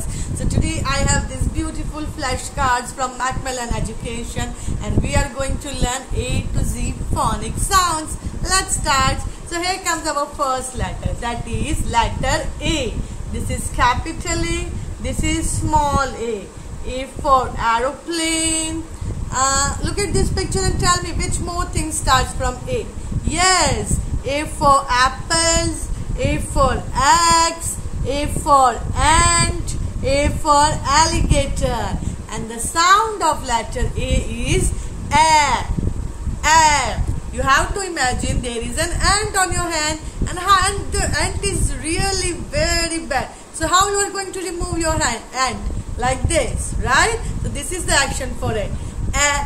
So today I have these beautiful flashcards from Macmillan Education and we are going to learn A to Z phonic sounds. Let's start. So here comes our first letter that is letter A. This is capital A. This is small a. A for aeroplane. Uh, look at this picture and tell me which more thing starts from A. Yes, A for apples, A for eggs, A for ant, a for alligator. And the sound of letter A is air. Air. You have to imagine there is an ant on your hand and the ant is really very bad. So how you are going to remove your hand? Ant? Like this, right? So this is the action for it. Air.